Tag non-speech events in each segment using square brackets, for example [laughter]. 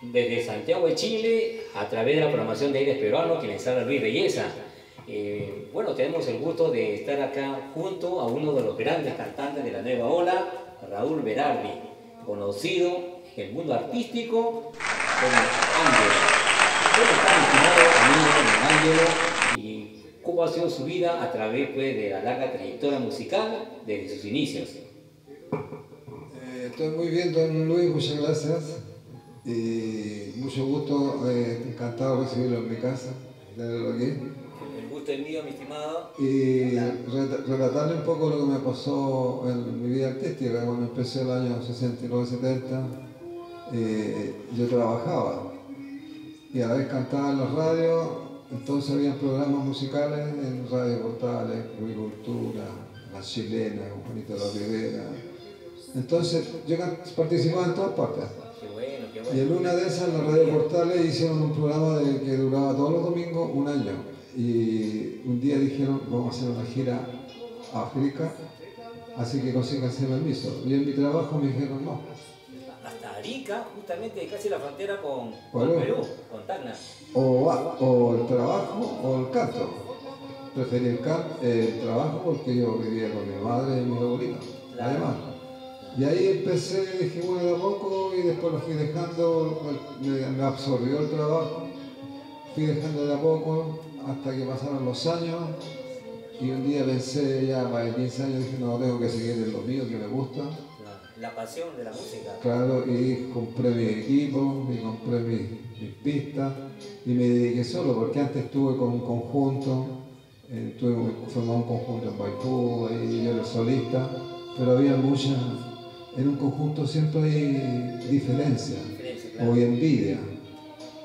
desde Santiago de Chile a través de la programación de Aires Peruano que les habla Luis Belleza. Eh, bueno, tenemos el gusto de estar acá junto a uno de los grandes cantantes de la nueva ola, Raúl Berardi, conocido en el mundo artístico como Ángelo. ¿Cómo está, estimado amigo Ángelo? ¿Y cómo ha sido su vida a través pues, de la larga trayectoria musical desde sus inicios? Eh, estoy muy bien, don Luis, muchas gracias y mucho gusto, eh, encantado de recibirlo en mi casa, tenerlo aquí. El gusto es mío, mi estimado. Y relatarle un poco lo que me pasó en mi vida artística, cuando empecé el año 69-70, eh, yo trabajaba y a la vez cantaba en las radios, entonces había programas musicales en Radio Portales, Agricultura, La Chilena, Juanito de la Rivera. Entonces yo participaba en todas partes. Y en una de esas, las radio portales hicieron un programa de, que duraba todos los domingos un año. Y un día dijeron, vamos a hacer una gira a África, así que consíganse permiso. Y en mi trabajo me dijeron no. Hasta Arica, justamente casi la frontera con, Perú, con Tacna. O, o, el trabajo o el canto. Preferí el, el trabajo porque yo vivía con mi madre y mi abuelita. Además. Y ahí empecé, dije, bueno, de a poco y después lo fui dejando, me, absorbió el trabajo, fui dejando de a poco hasta que pasaron los años y un día pensé, ya más de 15 años, dije, no, tengo que seguir en lo mío que me gusta. La, pasión de la música. Claro, y compré mi equipo, y compré mis, pistas y me dediqué solo, porque antes estuve con un conjunto, eh, tuve formado un conjunto en Baipú, y yo era solista, pero había muchas en un conjunto siempre hay diferencia o envidia.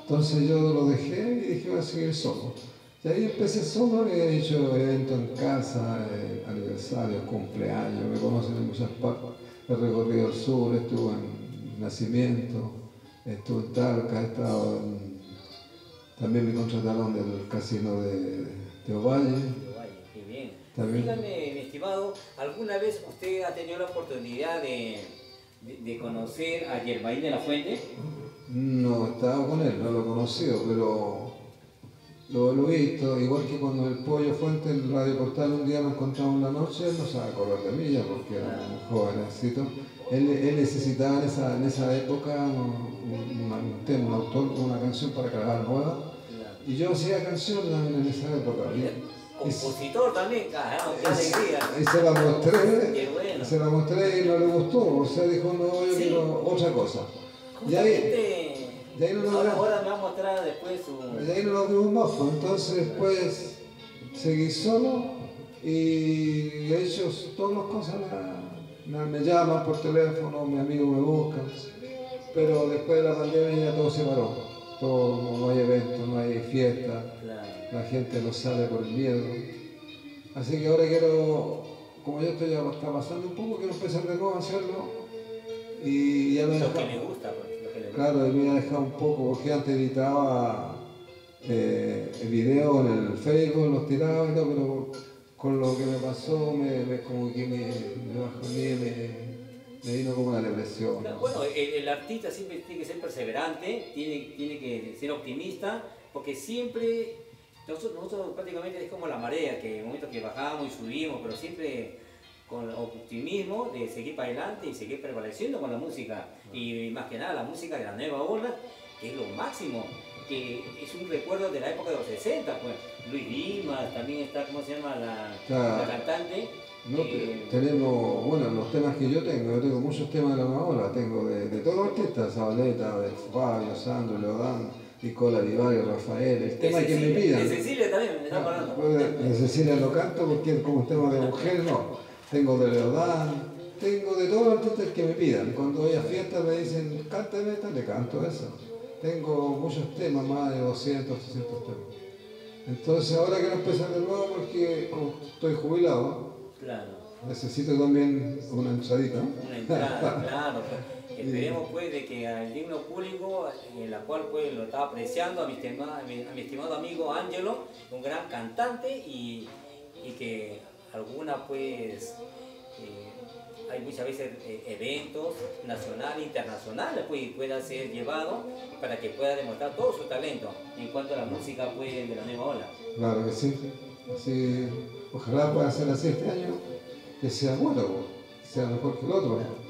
Entonces yo lo dejé y dije voy a seguir solo. Y ahí empecé solo, he hecho eventos en casa, eh, aniversarios, cumpleaños, me conocen en muchas partes. He recorrido el sur, estuve en Nacimiento, estuve en Talca, he estado en, también me contrataron del casino de, de Ovalle Dígame, mi estimado, ¿alguna vez usted ha tenido la oportunidad de, de, conocer a Germain de la Fuente? No, estaba con él, no lo he conocido, pero lo, he visto, igual que cuando el Pollo Fuente, el Radio Portal, un día nos encontramos en la noche, él no sabe acordar de ya porque era un jovencito. Él, él necesitaba en esa, en esa época un, tema, un autor, una canción para grabar nueva. Y yo hacía canciones en esa época. Compositor también, caramba, qué alegría. Y se la mostré, se la mostré y no le gustó, o sea, dijo, no, yo quiero otra cosa. Y ahí, ahí no ahora, ahora, me va a mostrar después su... Y ahí no lo vimos más, pues. entonces después seguí solo y ellos, todas las cosas me, llaman por teléfono, mi amigo me busca, pero después de la pandemia ya todo se paró, todo, no hay eventos, no hay fiestas la gente no sale por el miedo. Así que ahora quiero, como yo estoy ya está pasando un poco, quiero empezar de nuevo a hacerlo. Y ya me lo que me gusta, pues, Claro, y me voy a dejar un poco, porque antes editaba eh, el video en el Facebook, los tiraba y todo, pero con lo que me pasó, me, me como que me, me me, vino como una depresión. Bueno, el, artista siempre tiene que ser perseverante, tiene, tiene que ser optimista, porque siempre nosotros, prácticamente es como la marea, que en momentos que bajamos y subimos, pero siempre con optimismo de seguir para adelante y seguir prevaleciendo con la música. Y más que nada la música de la nueva ola, que es lo máximo, que es un recuerdo de la época de los 60, pues. Luis Lima, también está, ¿cómo se llama? La, cantante. Eh, tenemos, bueno, los temas que yo tengo, yo tengo muchos temas de la nueva ola, tengo de, de todos los artistas, de Fabio, Sandro, Leodán Nicola Vivario, Rafael, el tema que me pidan. De Cecilia también, me está hablando. De Cecilia lo canto porque como un tema de mujer, no. Tengo de Leodán, tengo de todos los artistas que me pidan. Cuando voy a fiestas me dicen, cántame esta, le canto eso. Tengo muchos temas, más de 200, 300 temas. Entonces ahora quiero empezar de nuevo porque estoy jubilado, claro. necesito también una entradita. Una entrada, claro. Esperemos pues de que al digno público, en la cual pues lo estaba apreciando a mi estimado, a mi, estimado amigo Angelo, un gran cantante y, y que alguna pues eh, hay muchas veces eh, eventos nacionales, internacionales, pues pueda ser llevado para que pueda demostrar todo su talento en cuanto a la música pues, de la nueva ola. Claro que sí. Así, ojalá pueda ser así este año, que sea bueno, que sea mejor que el otro.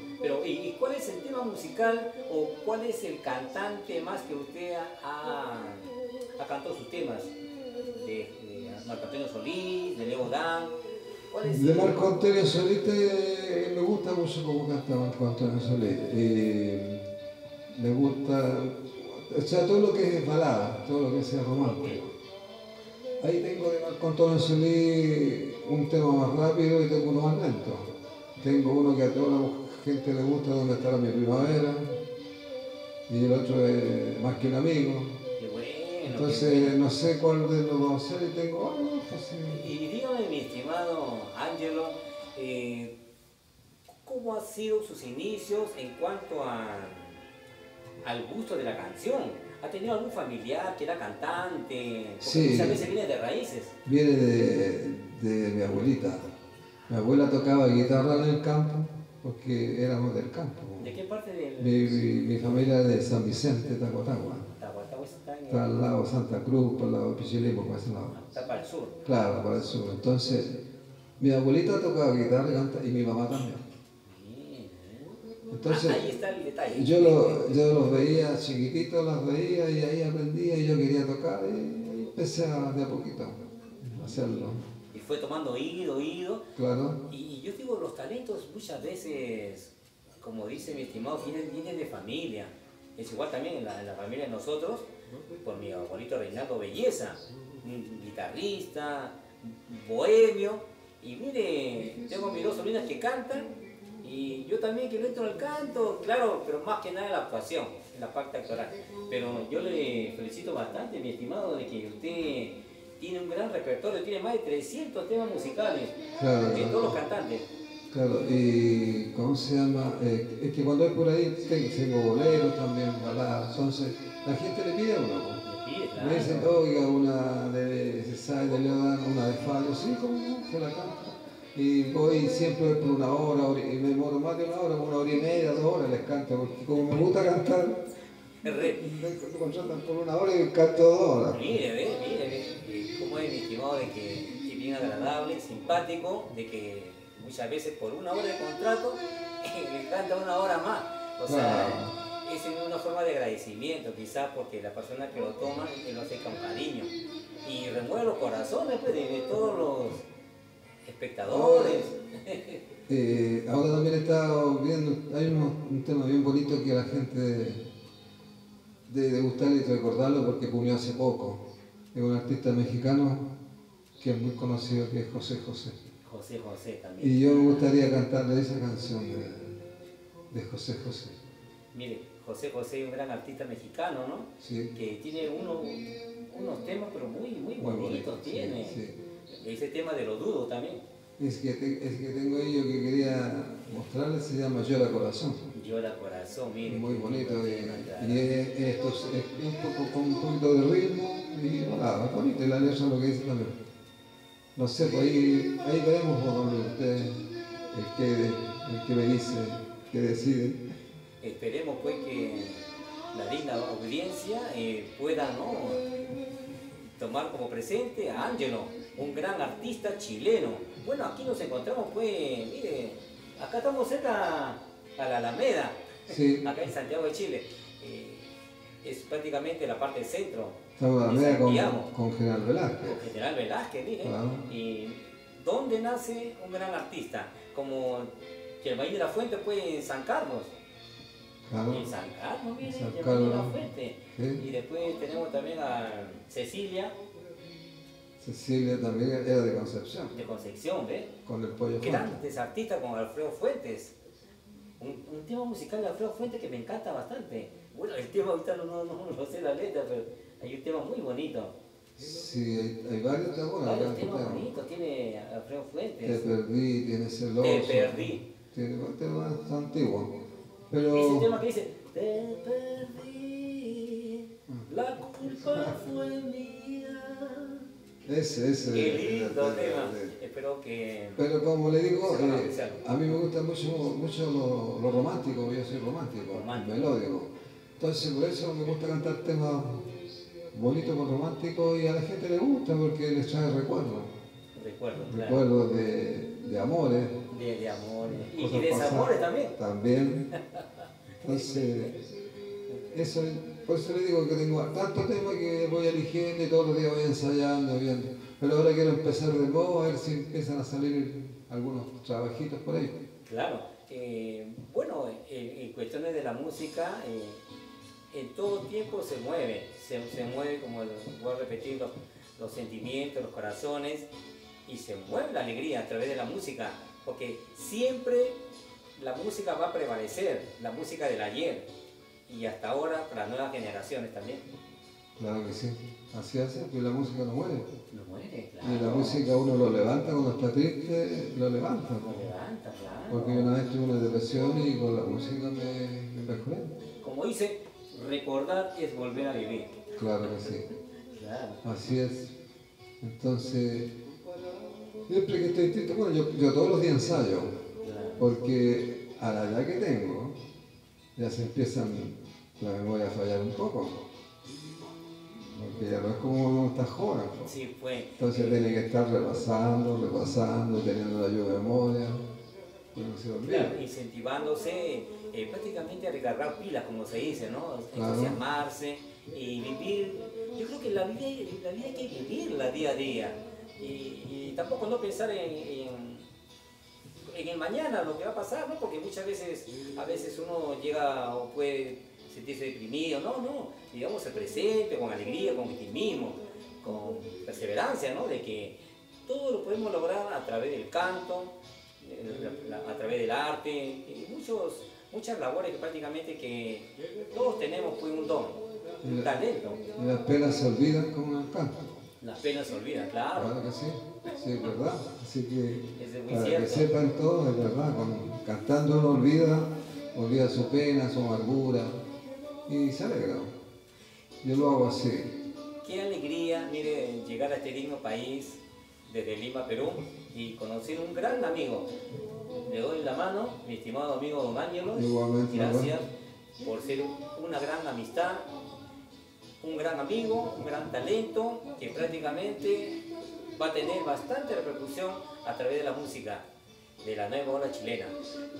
Tema musical o cuál es el cantante más que usted ha, ha cantado sus temas? De, de Marco Antonio Solís, de Leo Dan. ¿Cuál es De Marco Antonio Solís te- me gusta mucho cómo canta Marco Antonio Solís. Eh, me gusta, o sea, todo lo que es balada, todo lo que sea romántico. Ahí tengo de Marco Antonio Solís un tema más rápido y tengo uno más lento. Tengo uno que a toda la gente le gusta, donde estará mi primavera. Y el otro es más que un amigo. Qué bueno. qué Entonces no sé cuál de los dos y tengo. Y dígame, mi estimado Ángelo, eh, ¿cómo han sido sus inicios en cuanto a, al gusto de la canción? ¿Ha tenido algún familiar que era cantante? Porque Sí. muchas veces viene de raíces. Viene de, de mi abuelita. Mi abuela tocaba guitarra en el campo porque éramos del campo. ¿De qué parte del Mi, mi- mi familia es de San Vicente, Tacuatagua. Está en Está al lado de Santa Cruz, por el lado de Pichilimo, por ese lado. está para el sur? Claro, para el sur. Entonces, mi abuelita tocaba guitarra y, canta- y mi mamá también. Entonces, Ah, ahí está el detalle. Yo, lo- yo los veía chiquititos, las veía y ahí aprendía y yo quería tocar y empecé a, de a poquito a hacerlo. Fue tomando oído, oído. Claro, Y, y yo digo, los talentos muchas veces, como dice mi estimado, vienen, vienen de familia. Es igual también en la, en la familia de nosotros, por mi abuelito Reinaldo Belleza, un guitarrista, bohemio. Y mire, tengo mis dos sobrinas que cantan y yo también que no entro al canto, claro, pero más que nada en la actuación, en la parte actoral. Pero yo le felicito bastante, mi estimado, de que usted tiene un gran repertorio, tiene más de 300 temas musicales claro, de todos los cantantes. claro. Y ¿cómo se llama? Eh, es que cuando hay por ahí tengo, boleros también, baladas. Entonces, la gente le pide uno. Me pide, claro. Me dicen, oiga, una de Cesare de Leodán, una de Fabio, sí, como no, se la canta. Y voy siempre por una hora, hora, y me demoro más de una hora, una hora y media, dos horas les canto, porque como me gusta cantar, Es me contratan por una hora y canto dos horas. Mire, ve, mire, mi estimado de que es bien agradable, simpático, de que muchas veces por una hora de contrato [laughs] le canta una hora más. O sea, es una forma de agradecimiento, quizás porque la persona que lo toma que lo hace con cariño. Y remueve los corazones pues, de, de todos los espectadores. [laughs] Eh, ahora también he estado viendo, hay uno- un tema bien bonito que a la gente debe de gustar y recordarlo porque publicó hace poco. Es un artista mexicano que es muy conocido, que es José José. José José también. Y yo me gustaría cantarle esa canción de, de José José. Mire, José José es un gran artista mexicano, ¿no? Sí, que tiene uno- unos temas pero muy, muy muy bonitos bonito. tiene. sí. Ese tema de los dudos también. Es que, te- es que tengo yo que quería mostrarles, se llama Llora Corazón. Llora corazón, mire. Muy bonito y, es, esto es, es un poco con un poquito de ritmo y nada, es bonito y la letra lo que dice también. No sé, pues ahí, ahí veremos por donde usted, el que, el que me dice, que decide. Esperemos pues que la digna audiencia eh, pueda ¿no? tomar como presente a Ángelo, un gran artista chileno. Bueno, aquí nos encontramos pues, mire, acá estamos cerca a la Alameda, Sí, acá en Santiago de Chile. Eh, es prácticamente la parte del centro. De media con, con General Velázquez. Con General Velázquez, mire. Claro. Y dónde nace un gran artista, como Germain de la Fuente, pues en San Carlos. Claro. En San Carlos, mire, San Germain de la Carlos. Fuente. Sí. Y después tenemos también a Cecilia Cecilia también era de Concepción, de Concepción, ¿ves? con el pollo. Grandes artistas como Alfredo Fuentes. Un, un tema musical de Alfredo Fuentes que me encanta bastante. Bueno, el tema ahorita no, no, no, no sé la letra, pero hay un tema muy bonito. Sí, hay, hay varios temas, bueno, Varios temas tenemos. bonitos tiene Alfredo Te Fuentes. perdí, tiene celoso. Te perdí. Tiene temas antiguos. Ese Pero tema que dice, te perdí, la culpa fue mía. ese, ese. Qué lindo tema. espero que... Pero como le digo, eh, a mí me gusta mucho, mucho lo, romántico, yo soy romántico, melódico. Entonces por eso me gusta cantar temas bonitos con románticos y a la gente le gusta porque les trae recuerdos. Recuerdos, claro. Recuerdos de, de amores. De, de amores. Y, de desamores también. También. [laughs] Entonces, eso, por eso le digo que tengo tantos temas que voy eligiendo y todos los días voy ensayando, viendo. Pero ahora quiero empezar de nuevo a ver si empiezan a salir algunos trabajitos por ahí. Claro. Eh, bueno, en, cuestiones de la música, eh, en todo tiempo se mueve. Se, se mueve, como voy a repetir, los, los sentimientos, los corazones, y se mueve la alegría a través de la música. Porque siempre la música va a prevalecer, la música del ayer y hasta ahora para nuevas generaciones también. Claro que sí, así hace, que la música no muere. No muere, claro. Y la música uno lo levanta cuando está triste, lo levanta. Lo levanta, claro. Porque una vez tuve una depresión y con la música me, me mejoré. Como dice, recordar es volver a vivir. Claro que sí. Así es. Entonces, siempre que estoy triste, bueno, yo, yo todos los días ensayo, porque a la edad que tengo, ya se empiezan la memoria a fallar un poco. Porque ya no es como uno está joven. Sí, fue. Entonces tiene que estar repasando, repasando, teniendo la ayuda de memoria. Claro, incentivándose eh, prácticamente a recargar pilas, como se dice, ¿no? Entusiasmarse y vivir. Yo creo que la vida, la vida hay que vivirla día a día. Y, tampoco no pensar en en el mañana lo que va a pasar, ¿no? Porque muchas veces, a veces uno llega o puede sentirse deprimido, no, no, digamos el presente, con alegría, con optimismo, con perseverancia, ¿no? De que todo lo podemos lograr a través del canto, a través del arte, y muchos, muchas labores que prácticamente que todos tenemos pues un don, un talento. Y las penas se olvidan con el canto. Las penas se olvidan, claro. Claro que sí. Sí, es verdad. Así que para que sepan todos, es verdad, cantando uno olvida, olvida su pena, su amargura y se alegra. Yo lo hago así. Qué alegría, mire, llegar a este digno país desde Lima, Perú y conocer un gran amigo. Le doy la mano, mi estimado amigo Don Ángelo. Igualmente. Gracias por ser una gran amistad, un gran amigo, un gran talento que prácticamente va a tener bastante repercusión a través de la música de la nueva ola chilena.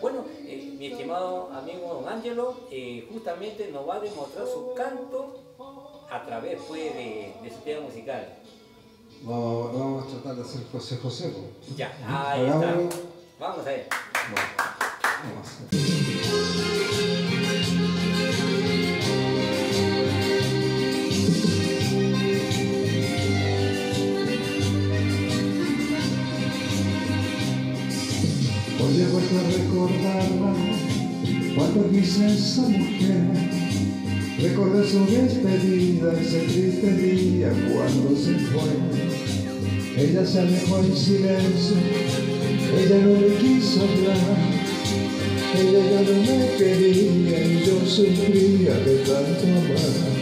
Bueno, eh, mi estimado amigo Don Angelo eh, justamente nos va a demostrar su canto a través pues, de, su tema musical. Vamos, a tratar de hacer José José. Ya, ahí está. Vamos a ver. Hoy he vuelto a recordarla cuando quise esa mujer. Recordé su despedida, ese triste día cuando se fue. Ella se alejó en silencio, ella no me quiso hablar. Ella ya no me quería y yo sufría de tanto amar.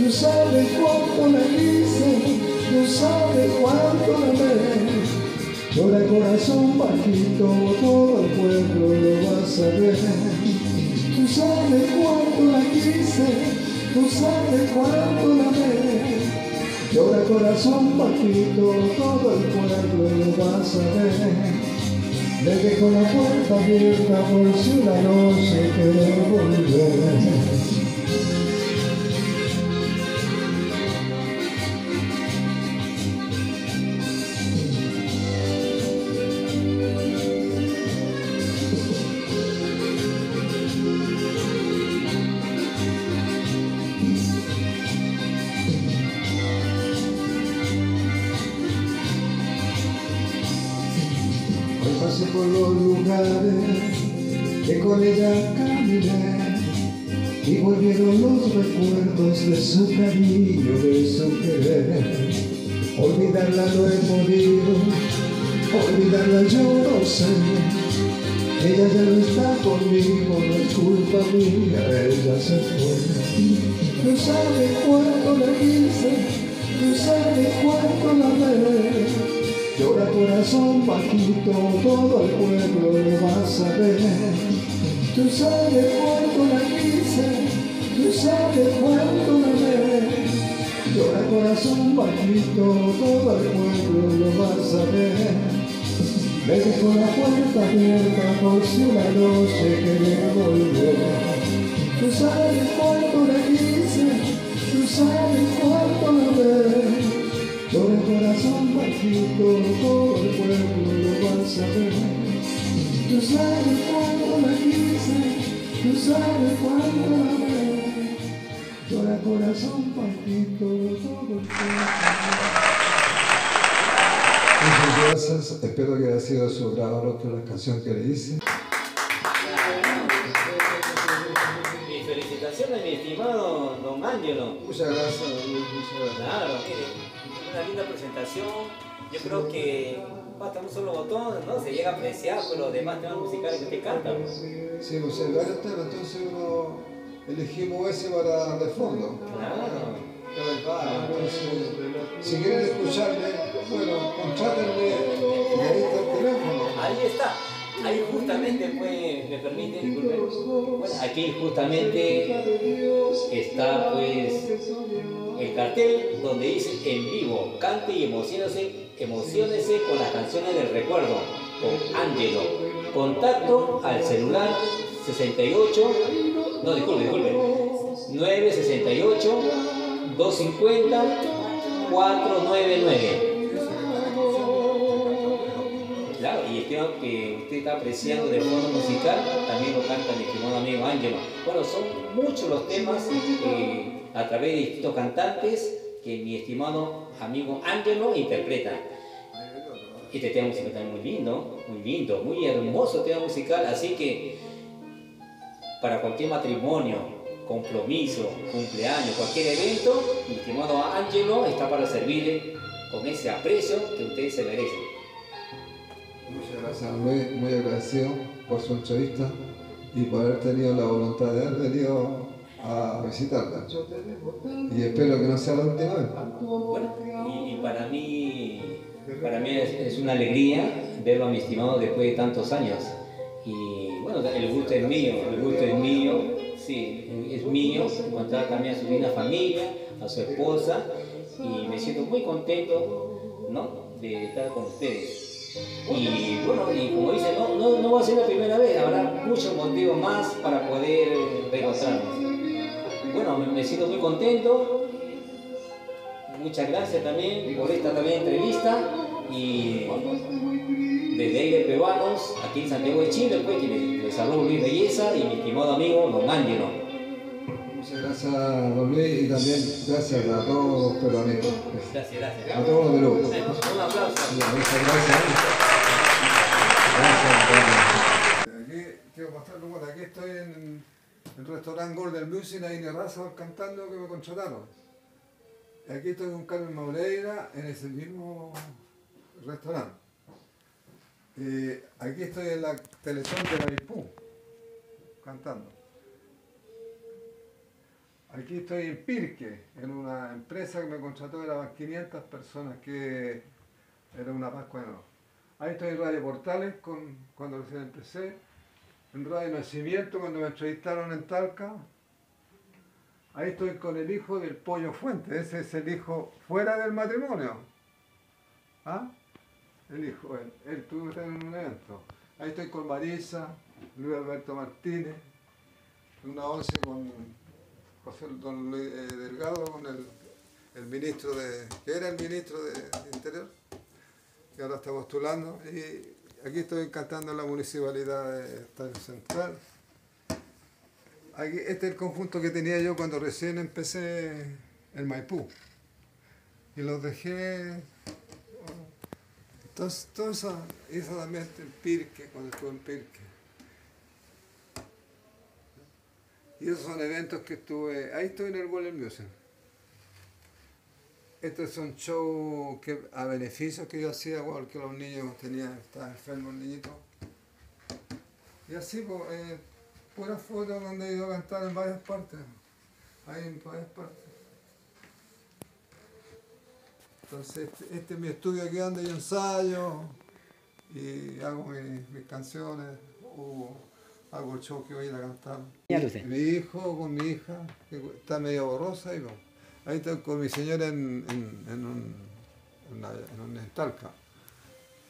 No sabes cuánto la quise, no sabes cuánto la amé. Llora corazón bajito, todo el pueblo lo va a saber. Tú sabes cuánto la quise, tú sabes cuánto la amé. Llora corazón bajito, todo el pueblo lo va a saber. Le dejo la puerta abierta por si una noche quiere volver. Su cariño, de su querer. Olvidarla no he podido, olvidarla yo no sé. Ella ya no está conmigo, no es culpa mía, ella se fue. No sabe cuánto la quise, no sabe cuánto la amé. Llora corazón bajito, todo el pueblo lo va a saber. Tú sabes cuánto la quise, tú sabes cuánto la amé. Llora corazón bajito, todo el pueblo lo va a saber. Me dejó la puerta abierta por si una noche quería volver. Tú sabes cuánto la quise, tú sabes cuánto amé. Por el corazón bajito, todo el pueblo lo va a saber. Tú sabes cuánto la quise, tú sabes cuánto la amé. El corazón bajito, todo. Muchas gracias, espero que haya sido su grado la canción que le hice. Mi felicitaciones, mi estimado don Ángelo. Muchas gracias, muchas gracias. Claro, mire una linda presentación. Yo creo que basta un solo botón, ¿no? Se llega a apreciar con los demás temas musicales que te cantan. Sí, pues el varios temas, entonces uno elegimos ese para de fondo. Claro. Entonces, si quieren escucharme, bueno, contrátenme y ahí está el teléfono. Ahí está. Ahí justamente, pues, me permite, disculpe. Bueno, aquí justamente está, pues, el cartel donde dice en vivo, cante y emocionese, emocionese con las canciones del recuerdo, con Angelo. Contacto al celular 68, no, disculpe, disculpe, 968 250 499. Claro, y el tema que usted está apreciando de fondo musical también lo canta mi estimado amigo Ángelo. Bueno, son muchos los temas eh, a través de distintos cantantes que mi estimado amigo Ángelo interpreta. Este tema musical muy lindo, muy lindo, muy hermoso tema musical, así que para cualquier matrimonio, compromiso, cumpleaños, cualquier evento, mi estimado Ángelo está para servirle con ese aprecio que ustedes se merecen. Muchas gracias, muy agradecido por su entrevista y por haber tenido la voluntad de haber venido a visitarla. Y espero que no sea la última vez. Bueno, y, y para mí, para mí es, es, una alegría verlo a mi estimado después de tantos años. Y bueno, el gusto es mío, el gusto es mío, sí, es mío encontrar también a su linda familia, a su esposa, y me siento muy contento, ¿no? De estar con ustedes. Y bueno, y como dice, no, no, no va a ser la primera vez, habrá muchos motivos más para poder reencontrarnos. Bueno, me siento muy contento. Muchas gracias también por esta también entrevista. Y desde Aire Peruanos, aquí en Santiago de Chile, pues, quien les habló Luis Belleza y mi estimado amigo Don Ángelo. Muchas gracias, Don Luis, y también gracias a todos los peruanos. Gracias, gracias. A todos los Perú. Un aplauso. Muchas gracias. Gracias. Aquí quiero mostrarlo, bueno, aquí estoy en el restaurante Golden Music, ahí en Raza cantando que me contrataron. Aquí estoy con Carmen Maureira en ese mismo restaurante. Aquí estoy en la Teletón de Maipú, cantando. Aquí estoy en Pirque, en una empresa que me contrató, eran 500 personas, que era una Pascua de Ahí estoy en Radio Portales con, cuando recién empecé, en Radio Nacimiento cuando me entrevistaron en Talca. Ahí estoy con el hijo del Pollo Fuente, ese es el hijo fuera del matrimonio. ¿Ah? El hijo, él, él tuvo en un evento. Ahí estoy con Marisa, Luis Alberto Martínez, una once con José Don Luis eh, Delgado, con el, el, ministro de, que era el ministro de Interior, que ahora está postulando. Y aquí estoy cantando en la municipalidad de Estadio Central. Aquí, este es el conjunto que tenía yo cuando recién empecé en Maipú. Y los dejé. Entonces, todo eso hizo también el Pirque, cuando estuve en Pirque. Y esos son eventos que estuve. Ahí estoy en el Golden Music. Estos son shows que, a beneficios que yo hacía, porque los niños tenían, estaban enfermos el niñito. Y así, pues, eh, puras fotos donde he ido a cantar en varias partes. Ahí en varias partes. Entonces, este, este es mi estudio aquí donde yo ensayo y hago mis, mis canciones, o hago el show que voy a ir a cantar. Sé. Mi hijo con mi hija, que está medio borrosa, y ahí estoy con mi señora en, en, en un, estalca.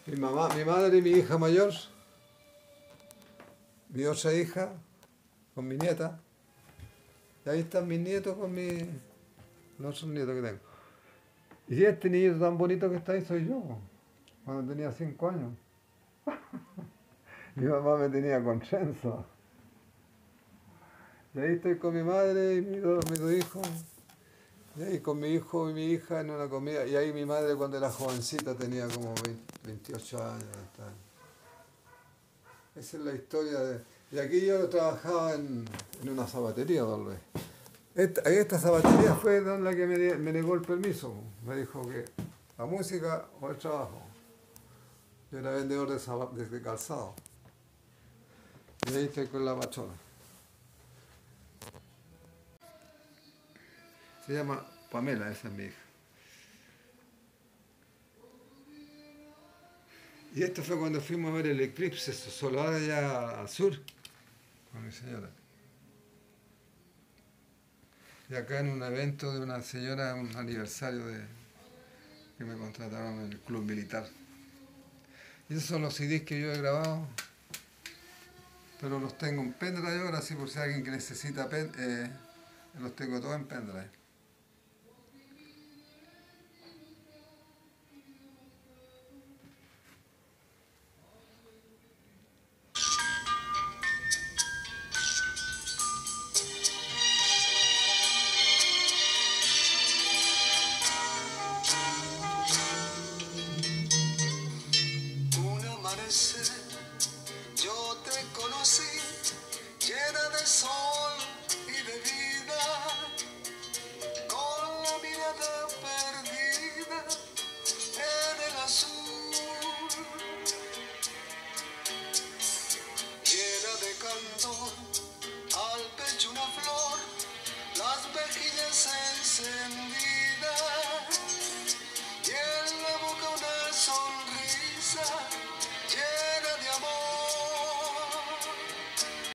Mi mamá, mi madre y mi hija mayor, mi otra hija con mi nieta, y ahí están mis nietos con mi, los otros nietos que tengo. Y este niño tan bonito que está ahí soy yo, cuando tenía cinco años. [laughs] mi mamá me tenía consenso. Y ahí estoy con mi madre y mis dos, mis dos hijos. Y con mi hijo y mi hija en una comida. Y ahí mi madre cuando era jovencita tenía como 20 28 años. Esa es la historia de... Y aquí yo trabajaba en, una zapatería, tal vez. Esta, esta zapatería fue la que me, negó el permiso. Me dijo que la música o el trabajo. Yo era vendedor de, calzado. Y ahí estoy con la patrona. Se llama Pamela, esa es mi hija. Y esto fue cuando fuimos a ver el eclipse solar allá al sur, con mi señora. Y acá en un evento de una señora, un aniversario de que me contrataron en el club militar. Y esos son los CDs que yo he grabado, pero los tengo en pendrive ahora, así por si alguien que necesita pen, eh, los tengo todos en pendrive.